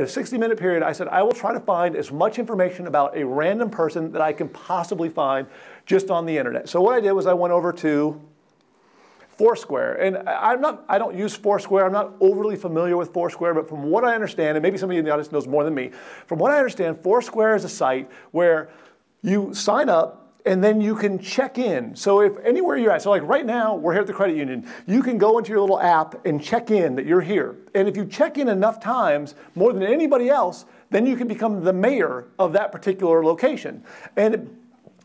in a 60 minute period, I said, I will try to find as much information about a random person that I can possibly find just on the internet. So what I did was I went over to Foursquare. And I'm not, I don't use Foursquare. I'm not overly familiar with Foursquare, but from what I understand, and maybe somebody in the audience knows more than me, from what I understand, Foursquare is a site where you sign up and then you can check in. So if anywhere you're at, so like right now, we're here at the credit union, you can go into your little app and check in that you're here. And if you check in enough times, more than anybody else, then you can become the mayor of that particular location. And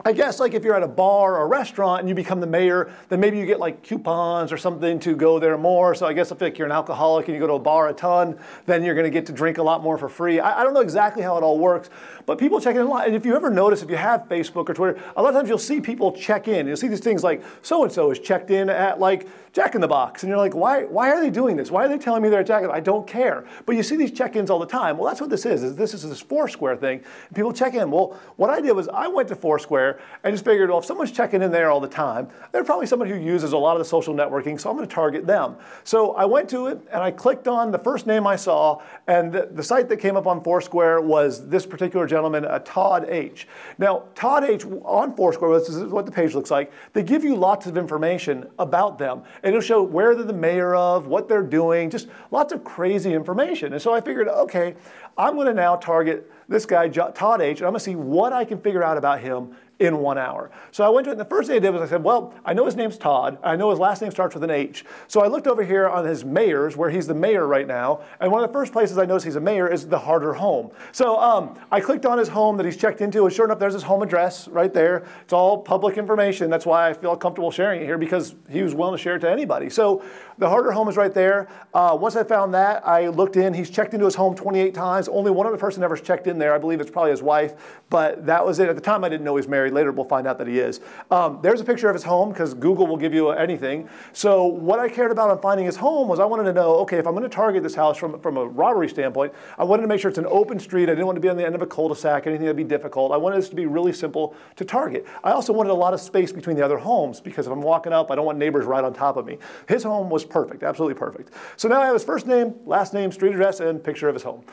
I guess like if you're at a bar or a restaurant and you become the mayor, then maybe you get like coupons or something to go there more. So I guess if like you're an alcoholic and you go to a bar a ton, then you're going to get to drink a lot more for free. I, I, don't know exactly how it all works, but people check in a lot. And if you ever notice, if you have Facebook or Twitter, a lot of times you'll see people check in. You'll see these things like so and so is checked in at like Jack in the Box, and you're like, why? Why are they doing this? Why are they telling me they're at Jack in the Box? I don't care. But you see these check-ins all the time. Well, that's what this is. is this is this Foursquare thing. People check in. Well, what I did was I went to Foursquare and just figured, well, if someone's checking in there all the time, they're probably somebody who uses a lot of the social networking, so I'm going to target them. So I went to it and I clicked on the first name I saw, and the, the site that came up on Foursquare was this particular gentleman, uh, Todd H. Now, Todd H. on Foursquare, this is what the page looks like. They give you lots of information about them, and it'll show where they're the mayor of, what they're doing, just lots of crazy information. And so I figured, okay, I'm going to now target this guy, Todd H., and I'm going to see what I can figure out about him in one hour. So I went to it, and the first thing I did was I said, well, I know his name's Todd. I know his last name starts with an H. So I looked over here on his mayors, where he's the mayor right now, and one of the first places I noticed he's a mayor is the Harder home. So um, I clicked on his home that he's checked into, and sure enough, there's his home address right there. It's all public information. That's why I feel comfortable sharing it here, because he was willing to share it to anybody. So the Harder home is right there. Uh, once I found that, I looked in. He's checked into his home 28 times. Only one other person ever checked in there. I believe it's probably his wife, but that was it. At the time, I didn't know he was married. Later, we'll find out that he is. Um, there's a picture of his home because Google will give you anything. So what I cared about on finding his home was I wanted to know, okay, if I'm going to target this house from, from a robbery standpoint, I wanted to make sure it's an open street. I didn't want to be on the end of a cul-de-sac, anything that'd be difficult. I wanted this to be really simple to target. I also wanted a lot of space between the other homes because if I'm walking up, I don't want neighbors right on top of me. His home was perfect, absolutely perfect. So now I have his first name, last name, street address, and picture of his home.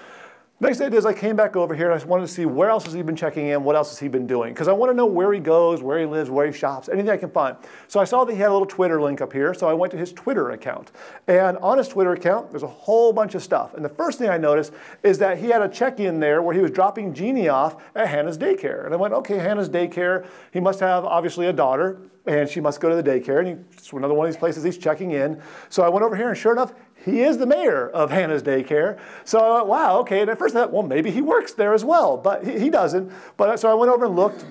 Next did is I came back over here and I wanted to see where else has he been checking in, what else has he been doing, because I want to know where he goes, where he lives, where he shops, anything I can find. So I saw that he had a little Twitter link up here, so I went to his Twitter account. And on his Twitter account, there's a whole bunch of stuff. And the first thing I noticed is that he had a check-in there where he was dropping Jeannie off at Hannah's daycare. And I went, okay, Hannah's daycare, he must have obviously a daughter, and she must go to the daycare. And he, it's another one of these places he's checking in. So I went over here, and sure enough, he is the mayor of Hannah's Daycare. So I went, wow, okay. And at first I thought, well, maybe he works there as well, but he, he doesn't. But so I went over and looked.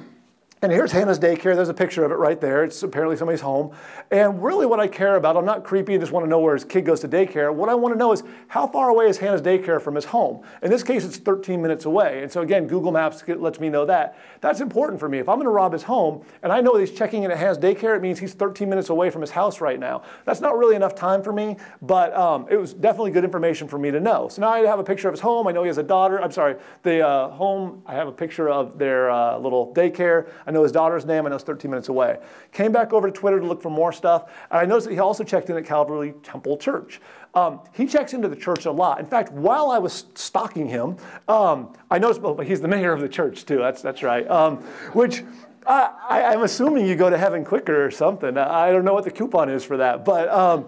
And here's Hannah's daycare. There's a picture of it right there. It's apparently somebody's home. And really what I care about, I'm not creepy I just want to know where his kid goes to daycare. What I want to know is how far away is Hannah's daycare from his home? In this case, it's 13 minutes away. And so again, Google Maps lets me know that. That's important for me. If I'm going to rob his home and I know he's checking in at Hannah's daycare, it means he's 13 minutes away from his house right now. That's not really enough time for me, but um, it was definitely good information for me to know. So now I have a picture of his home. I know he has a daughter. I'm sorry, the uh, home, I have a picture of their uh, little daycare. I know his daughter's name. I know it's 13 minutes away. Came back over to Twitter to look for more stuff. And I noticed that he also checked in at Calvary Temple Church. Um, he checks into the church a lot. In fact, while I was stalking him, um, I noticed, well, he's the mayor of the church too. That's, that's right. Um, which I, am assuming you go to heaven quicker or something. I don't know what the coupon is for that, but um,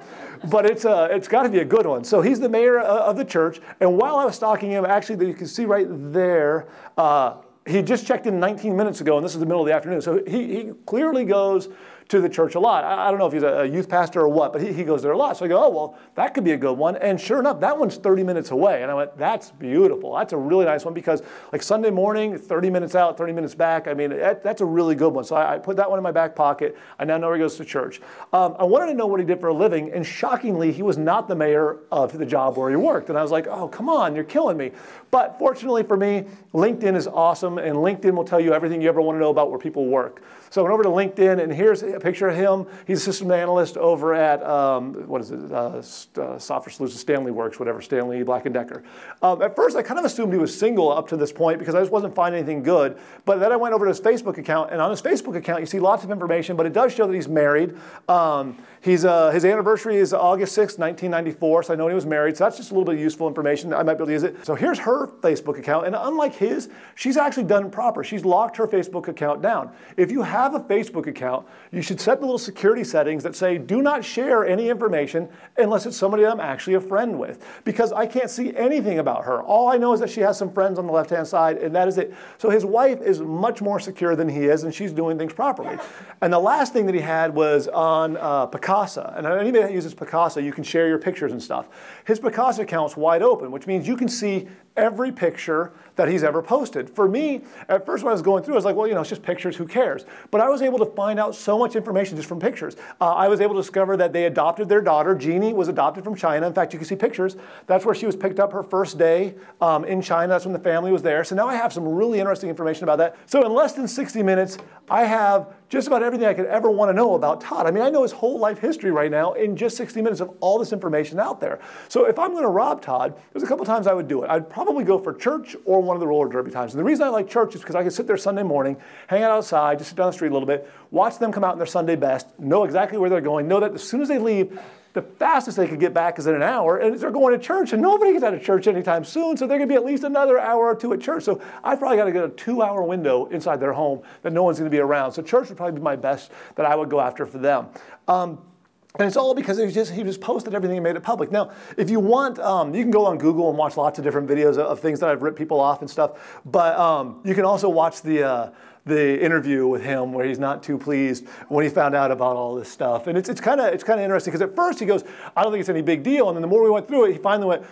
but it's uh, it's got to be a good one. So he's the mayor of the church, and while I was stalking him, actually, you can see right there. Uh, he just checked in 19 minutes ago, and this is the middle of the afternoon. So he, he clearly goes to the church a lot. I, I don't know if he's a, youth pastor or what, but he, he goes there a lot. So I go, oh, well, that could be a good one. And sure enough, that one's 30 minutes away. And I went, that's beautiful. That's a really nice one because like Sunday morning, 30 minutes out, 30 minutes back. I mean, that, that's a really good one. So I, I, put that one in my back pocket. I now know where he goes to church. Um, I wanted to know what he did for a living. And shockingly, he was not the mayor of the job where he worked. And I was like, oh, come on, you're killing me. But fortunately for me, LinkedIn is awesome. And LinkedIn will tell you everything you ever want to know about where people work. So I went over to LinkedIn, and here's a picture of him. He's a system analyst over at, um, what is it, uh, uh, Software Solutions, Stanley Works, whatever, Stanley Black & Decker. Um, at first, I kind of assumed he was single up to this point because I just wasn't finding anything good. But then I went over to his Facebook account, and on his Facebook account, you see lots of information, but it does show that he's married. Um, he's, uh, his anniversary is August 6, 1994, so I know he was married. So that's just a little bit of useful information. I might be able to use it. So here's her Facebook account, and unlike his, she's actually done proper. She's locked her Facebook account down. If you have a Facebook account, you should set the little security settings that say, do not share any information unless it's somebody I'm actually a friend with. Because I can't see anything about her. All I know is that she has some friends on the left-hand side, and that is it. So his wife is much more secure than he is, and she's doing things properly. And the last thing that he had was on uh, Picasa. And anybody that uses Picasa, you can share your pictures and stuff. His Picasa account's wide open, which means you can see every picture that he's ever posted. For me, at first when I was going through, I was like, well, you know, it's just pictures, who cares? But I was able to find out so much information just from pictures. Uh, I was able to discover that they adopted their daughter. Jeannie was adopted from China. In fact, you can see pictures. That's where she was picked up her first day um, in China. That's when the family was there. So now I have some really interesting information about that. So in less than 60 minutes, I have just about everything I could ever want to know about Todd. I mean, I know his whole life history right now in just 60 minutes of all this information out there. So if I'm going to rob Todd, there's a couple times I would do it. I'd probably go for church or one of the roller derby times. And the reason I like church is because I can sit there Sunday morning, hang out outside, just sit down the street a little bit, watch them come out in their Sunday best, know exactly where they're going, know that as soon as they leave, the fastest they could get back is in an hour, and they're going to church, and nobody gets out of church anytime soon, so they're going to be at least another hour or two at church. So I've probably got to get a two-hour window inside their home that no one's going to be around. So church would probably be my best that I would go after for them. Um, and it's all because he just he just posted everything and made it public. Now, if you want, um, you can go on Google and watch lots of different videos of, of things that I've ripped people off and stuff. But um, you can also watch the uh, the interview with him where he's not too pleased when he found out about all this stuff. And it's, it's kind of it's kind of interesting because at first he goes, I don't think it's any big deal. And then the more we went through it, he finally went,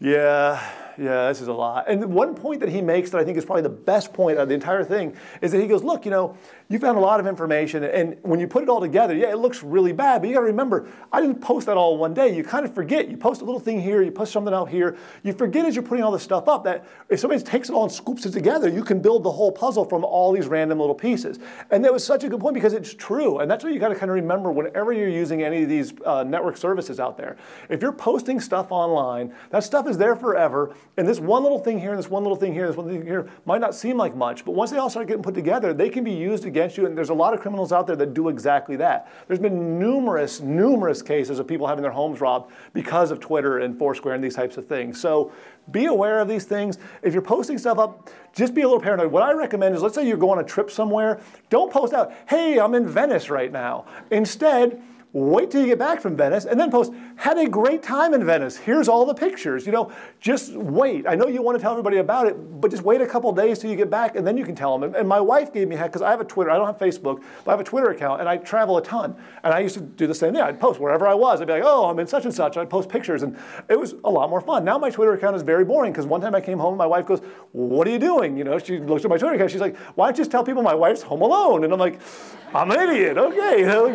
yeah, yeah, this is a lot. And one point that he makes that I think is probably the best point of the entire thing is that he goes, look, you know, you found a lot of information, and when you put it all together, yeah, it looks really bad, but you gotta remember, I didn't post that all one day. You kind of forget. You post a little thing here, you post something out here. You forget as you're putting all this stuff up that if somebody takes it all and scoops it together, you can build the whole puzzle from all these random little pieces. And that was such a good point because it's true, and that's what you gotta kind of remember whenever you're using any of these uh, network services out there. If you're posting stuff online, that stuff is there forever, and this one little thing here, and this one little thing here, this one thing here might not seem like much, but once they all start getting put together, they can be used against you, and there's a lot of criminals out there that do exactly that. There's been numerous, numerous cases of people having their homes robbed because of Twitter and Foursquare and these types of things. So be aware of these things. If you're posting stuff up, just be a little paranoid. What I recommend is, let's say you're going on a trip somewhere, don't post out, hey, I'm in Venice right now. Instead, wait till you get back from Venice, and then post, had a great time in Venice. Here's all the pictures. You know, just wait. I know you want to tell everybody about it, but just wait a couple days till you get back, and then you can tell them. And, my wife gave me heck, because I have a Twitter, I don't have Facebook, but I have a Twitter account, and I travel a ton. And I used to do the same thing. I'd post wherever I was. I'd be like, oh, I'm in such and such. I'd post pictures, and it was a lot more fun. Now my Twitter account is very boring, because one time I came home, and my wife goes, what are you doing? You know, she looks at my Twitter account, she's like, why don't you just tell people my wife's home alone? And I'm like, I'm an idiot, okay.